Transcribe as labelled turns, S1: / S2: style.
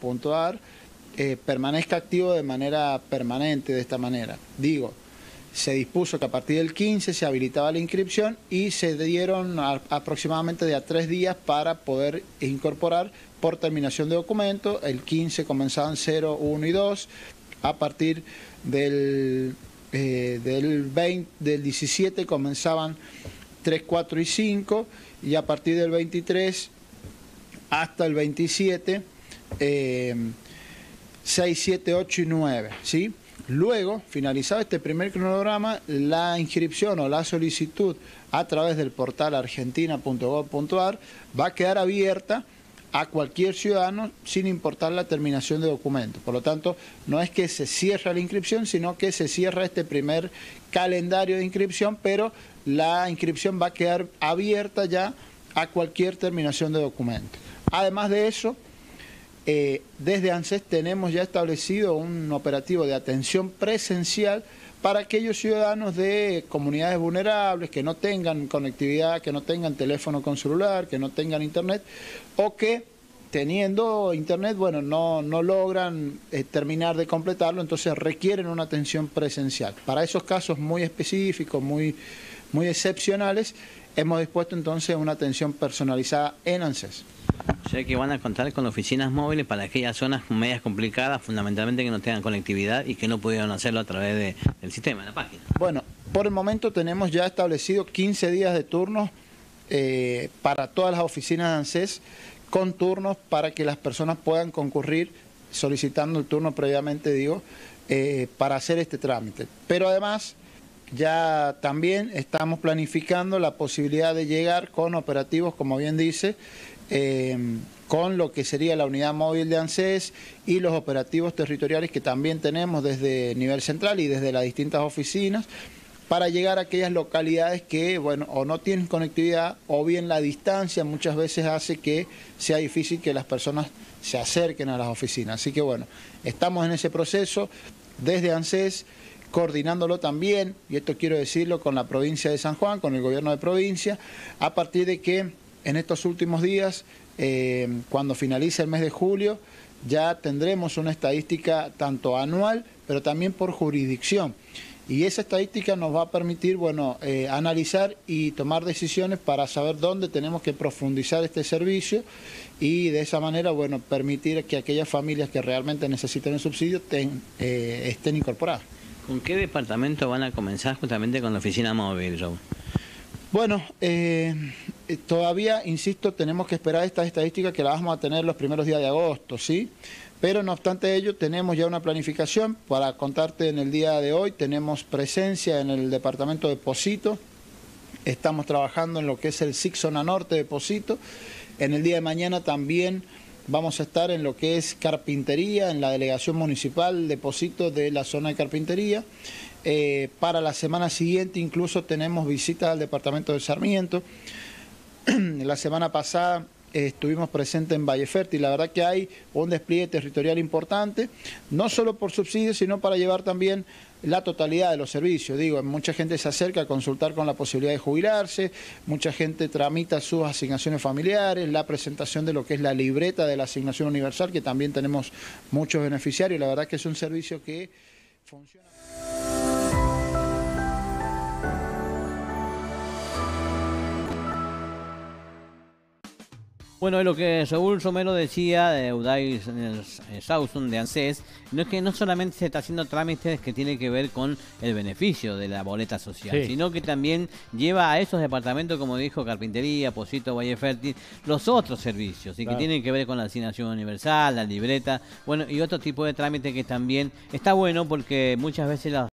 S1: puntuar eh, permanezca activo de manera permanente de esta manera. Digo, se dispuso que a partir del 15 se habilitaba la inscripción y se dieron aproximadamente de a tres días para poder incorporar por terminación de documento. El 15 comenzaban 0, 1 y 2. A partir del, eh, del, 20, del 17 comenzaban 3, 4 y 5. Y a partir del 23 hasta el 27, 6, 7, 8 y 9. ¿sí? Luego, finalizado este primer cronograma, la inscripción o la solicitud a través del portal argentina.gov.ar va a quedar abierta a cualquier ciudadano sin importar la terminación de documento. Por lo tanto, no es que se cierra la inscripción, sino que se cierra este primer calendario de inscripción, pero la inscripción va a quedar abierta ya a cualquier terminación de documento. Además de eso, eh, desde ANSES tenemos ya establecido un operativo de atención presencial para aquellos ciudadanos de comunidades vulnerables que no tengan conectividad, que no tengan teléfono con celular, que no tengan internet o que teniendo internet, bueno, no, no logran eh, terminar de completarlo, entonces requieren una atención presencial. Para esos casos muy específicos, muy, muy excepcionales, hemos dispuesto entonces una atención personalizada en ANSES.
S2: O sea que van a contar con oficinas móviles para aquellas zonas medias complicadas, fundamentalmente que no tengan conectividad y que no pudieron hacerlo a través del sistema, de la página.
S1: Bueno, por el momento tenemos ya establecido 15 días de turnos eh, para todas las oficinas de ANSES, con turnos para que las personas puedan concurrir solicitando el turno previamente, digo, eh, para hacer este trámite. Pero además ya también estamos planificando la posibilidad de llegar con operativos, como bien dice, eh, con lo que sería la unidad móvil de ANSES y los operativos territoriales que también tenemos desde nivel central y desde las distintas oficinas para llegar a aquellas localidades que, bueno, o no tienen conectividad o bien la distancia muchas veces hace que sea difícil que las personas se acerquen a las oficinas. Así que, bueno, estamos en ese proceso desde ANSES coordinándolo también, y esto quiero decirlo con la provincia de San Juan, con el gobierno de provincia, a partir de que en estos últimos días, eh, cuando finalice el mes de julio, ya tendremos una estadística tanto anual, pero también por jurisdicción. Y esa estadística nos va a permitir, bueno, eh, analizar y tomar decisiones para saber dónde tenemos que profundizar este servicio y de esa manera, bueno, permitir que aquellas familias que realmente necesiten el subsidio eh, estén incorporadas.
S2: ¿Con qué departamento van a comenzar justamente con la oficina móvil, Joe?
S1: Bueno, eh, todavía, insisto, tenemos que esperar estas estadísticas que las vamos a tener los primeros días de agosto, ¿sí? Pero no obstante ello, tenemos ya una planificación. Para contarte en el día de hoy, tenemos presencia en el departamento de Posito. Estamos trabajando en lo que es el SIC Zona Norte de Posito. En el día de mañana también Vamos a estar en lo que es carpintería, en la delegación municipal, depósito de la zona de carpintería. Eh, para la semana siguiente incluso tenemos visitas al departamento de Sarmiento. la semana pasada estuvimos presentes en Valle Fértil. La verdad que hay un despliegue territorial importante, no solo por subsidios, sino para llevar también la totalidad de los servicios. Digo, mucha gente se acerca a consultar con la posibilidad de jubilarse, mucha gente tramita sus asignaciones familiares, la presentación de lo que es la libreta de la asignación universal, que también tenemos muchos beneficiarios. La verdad que es un servicio que funciona.
S2: Bueno, lo que Saúl Somero decía de Udai Sauson de ANSES, no es que no solamente se está haciendo trámites que tienen que ver con el beneficio de la boleta social, sino que también lleva a esos departamentos, como dijo Carpintería, Posito, Valle Fértil, los otros servicios, y que tienen que ver con la asignación universal, la libreta, bueno, y otro tipo de trámite que también está bueno porque muchas veces las